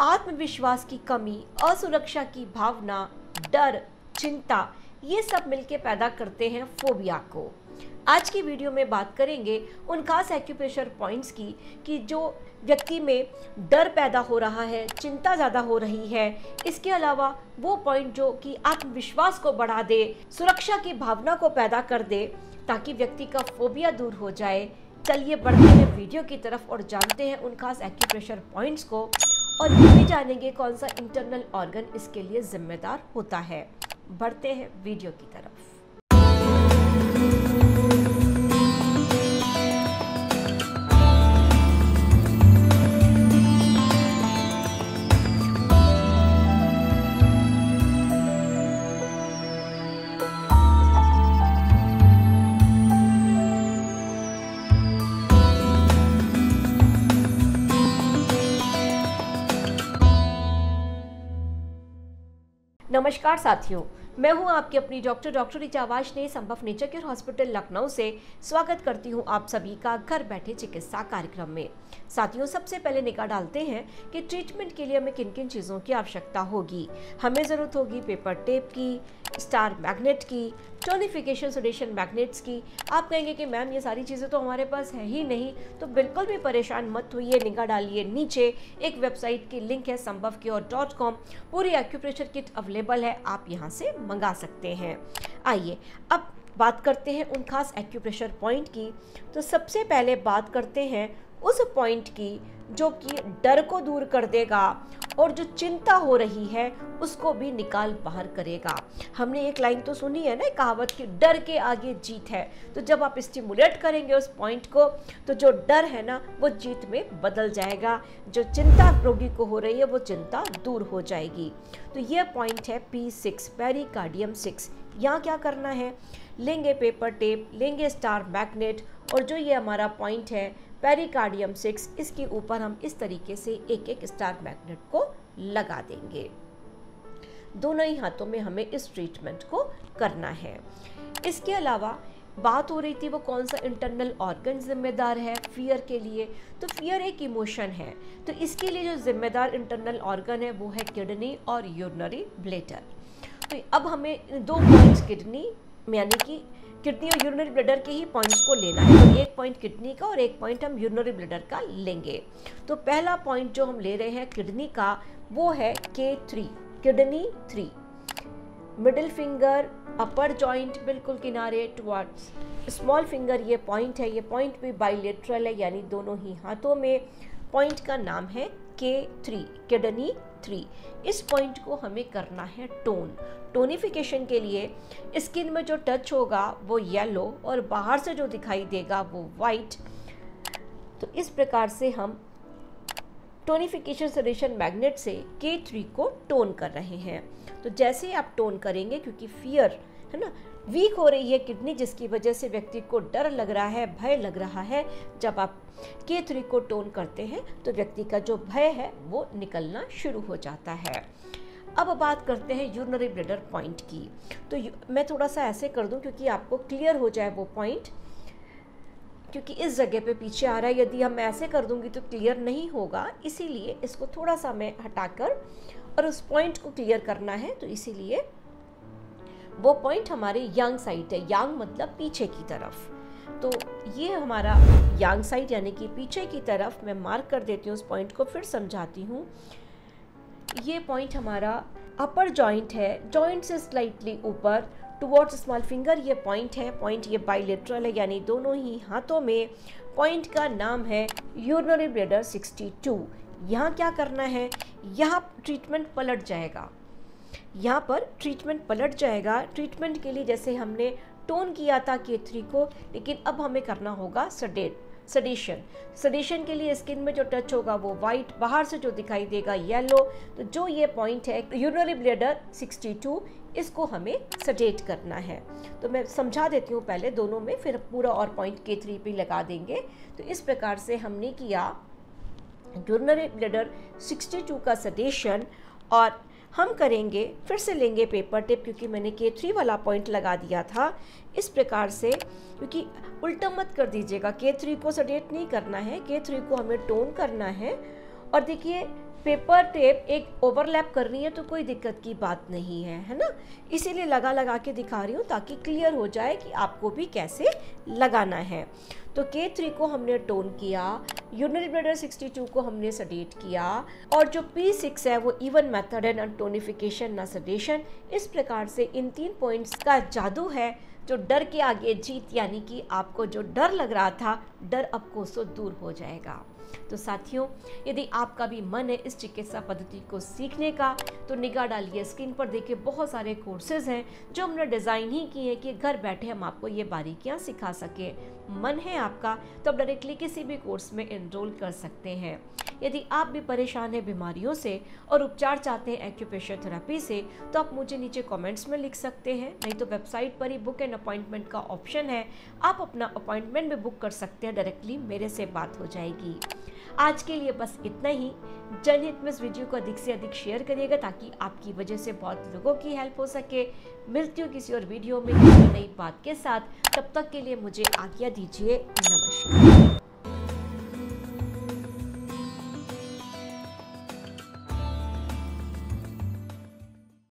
आत्मविश्वास की कमी, असुरक्षा की भावना, डर, चिंता, ये सब मिलके पैदा करते हैं फोबिया को। आज की वीडियो में बात करेंगे उन खास एक्यूप्रेशर पॉइंट्स की, कि जो व्यक्ति में डर पैदा हो रहा है, चिंता ज़्यादा हो रही है, इसके अलावा वो पॉइंट जो कि आत्मविश्वास को बढ़ा दे, सुरक्षा की भावना को पैदा कर दे, ताकि व्यक्ति का फोबिया दूर हो जाए। चलिए बढ़ते हैं वीडियो की तरफ़ और जानते हैं उन खास एक्यूप्रेशर पॉइंट्स को। और ये भी जानेंगे कौन सा इंटरनल ऑर्गन इसके लिए जिम्मेदार होता है। बढ़ते हैं वीडियो की तरफ़। नमस्कार साथियों मैं हूँ आपकी अपनी डॉक्टर डॉक्टर आवाज़ ने संभव नेचर केयर हॉस्पिटल लखनऊ से स्वागत करती हूँ आप सभी का घर बैठे चिकित्सा कार्यक्रम में। साथियों, सबसे पहले निगाह डालते हैं कि ट्रीटमेंट के लिए हमें किन किन चीज़ों की आवश्यकता होगी। हमें ज़रूरत होगी पेपर टेप की, स्टार मैग्नेट की, टोनिफिकेशन सोडेशन मैग्नेट्स की। आप कहेंगे कि मैम, ये सारी चीज़ें तो हमारे पास है ही नहीं तो बिल्कुल भी परेशान मत होइए, निगाह डालिए। नीचे एक वेबसाइट की लिंक है संभव की डॉट कॉम। पूरी एक्यूप्रेशर किट अवेलेबल है, आप यहाँ से मंगा सकते हैं। आइए, अब बात करते हैं उन खास एक्यूप्रेशर पॉइंट की। तो सबसे पहले बात करते हैं उस पॉइंट की जो कि डर को दूर कर देगा और जो चिंता हो रही है, उसको भी निकाल बाहर करेगा। हमने एक लाइन तो सुनी है ना, कहावत की डर के आगे जीत है। तो जब आप स्टिमुलेट करेंगे उस पॉइंट को तो जो डर है ना, वो जीत में बदल जाएगा। जो चिंता रोगी को हो रही है, वो चिंता दूर हो जाएगी। तो ये पॉइंट है पी सिक्स पेरिकार्डियम सिक्स यहाँ क्या करना है? लेंगे पेपर टेप लेंगे स्टार मैग्नेट और जो ये हमारा पॉइंट है पेरिकार्डियम सिक्स इसके ऊपर हम इस तरीके से एक एक स्टार मैग्नेट को लगा देंगे। दोनों ही हाथों में हमें इस ट्रीटमेंट को करना है। इसके अलावा बात हो रही थी वो कौन सा इंटरनल ऑर्गन जिम्मेदार है फियर के लिए। तो फियर एक इमोशन है। तो इसके लिए जो जिम्मेदार इंटरनल ऑर्गन है, वो है किडनी और यूरिनरी ब्लेटर तो अब हमें दो पॉइंट्स किडनी यानी कि किडनी और यूरिनरी ब्लडर के ही पॉइंट्स को लेना है। तो एक पॉइंट किडनी का और एक पॉइंट हम यूरिनरी ब्लडर का लेंगे। तो पहला पॉइंट जो हम ले रहे हैं किडनी का, वो है के three kidney three middle finger upper joint बिल्कुल किनारे टुवर्ड्स स्मॉल फिंगर, ये पॉइंट है, ये पॉइंट भी बाइलेट्रल है, यानी दोनों ही हाथों में। पॉइंट का नाम है के थ्री किडनी थ्री इस पॉइंट को हमें करना है टोन टोनिफिकेशन के लिए स्किन में जो टच होगा, वो येलो और बाहर से जो दिखाई देगा, वो वाइट तो इस प्रकार से हम टोनिफिकेशन सोल्यूशन मैग्नेट से के थ्री को टोन कर रहे हैं। तो जैसे आप टोन करेंगे, क्योंकि फियर है ना? वीक हो रही है किडनी, जिसकी वजह से व्यक्ति को डर लग रहा है, भय लग रहा है। जब आप के थ्री को टोन करते हैं तो व्यक्ति का जो भय है, वो निकलना शुरू हो जाता है। अब बात करते हैं यूरिनरी ब्लडर पॉइंट की। तो मैं थोड़ा सा ऐसे कर दूँ, क्योंकि आपको क्लियर हो जाए वो पॉइंट क्योंकि इस जगह पे पीछे आ रहा है। यदि हम ऐसे कर दूँगी तो क्लियर नहीं होगा। इसीलिए इसको थोड़ा सा मैं हटाकर और उस पॉइंट को क्लियर करना है तो इसीलिए वो पॉइंट हमारे यांग साइड है यांग मतलब पीछे की तरफ़। तो ये हमारा यांग साइड यानी कि पीछे की तरफ़ मैं मार्क कर देती हूँ उस पॉइंट को, फिर समझाती हूँ। ये पॉइंट हमारा अपर जॉइंट है जॉइंट से स्लाइटली ऊपर टुवर्ड्स स्मॉल फिंगर ये पॉइंट है पॉइंट ये बाइलेटरल है, यानी दोनों ही हाथों में पॉइंट का नाम है यूरिनरी ब्लेडर 62 यहाँ क्या करना है? यहाँ ट्रीटमेंट पलट जाएगा। यहाँ पर ट्रीटमेंट पलट जाएगा। ट्रीटमेंट के लिए जैसे हमने टोन किया था के थ्री को, लेकिन अब हमें करना होगा सडेट सडेशन सडेशन के लिए स्किन में जो टच होगा वो वाइट बाहर से जो दिखाई देगा येलो तो जो ये पॉइंट है यूनरी ब्लेडर 62 इसको हमें सडेट करना है। तो मैं समझा देती हूँ पहले दोनों में, फिर पूरा और पॉइंट के थ्री पे लगा देंगे। तो इस प्रकार से हमने किया। यूनरी ब्लेडर 62 का सडेशन और हम करेंगे, फिर से लेंगे पेपर टिप क्योंकि मैंने के थ्री वाला पॉइंट लगा दिया था। इस प्रकार से, क्योंकि उल्टा मत कर दीजिएगा के थ्री को सडेट नहीं करना है के थ्री को हमें टोन करना है। और देखिए पेपर टेप एक ओवरलैप कर रही है तो कोई दिक्कत की बात नहीं है है ना? इसीलिए लगा लगा के दिखा रही हूँ ताकि क्लियर हो जाए कि आपको भी कैसे लगाना है। तो के थ्री को हमने टोन किया यूनिट ब्लडर 62 को हमने सडेट किया, और जो पी सिक्स है वो इवन मेथड न टोनिफिकेशन न सडेशन इस प्रकार से इन तीन पॉइंट्स का जादू है जो डर के आगे जीत, यानी कि आपको जो डर लग रहा था, डर अब कोसों दूर हो जाएगा। तो साथियों, यदि आपका भी मन है इस चिकित्सा पद्धति को सीखने का तो निगाह डालिए स्क्रीन पर देखिए बहुत सारे कोर्सेज हैं जो हमने डिज़ाइन ही किए हैं कि घर बैठे हम आपको ये बारीकियाँ सिखा सके। मन है आपका तो आप डायरेक्टली किसी भी कोर्स में इनरोल कर सकते हैं। यदि आप भी परेशान हैं बीमारियों से और उपचार चाहते हैं एक्यूप्रेशर थेरेपी से तो आप मुझे नीचे कमेंट्स में लिख सकते हैं। नहीं तो वेबसाइट पर ही बुक एंड अपॉइंटमेंट का ऑप्शन है। आप अपना अपॉइंटमेंट भी बुक कर सकते हैं डायरेक्टली मेरे से बात हो जाएगी। आज के लिए बस इतना ही। जनहित में इस वीडियो को अधिक से अधिक शेयर करिएगा ताकि आपकी वजह से बहुत लोगों की हेल्प हो सके। मिलती हूँ किसी और वीडियो में किसी नई बात के साथ। तब तक के लिए मुझे आज्ञा दीजिए। नमस्कार।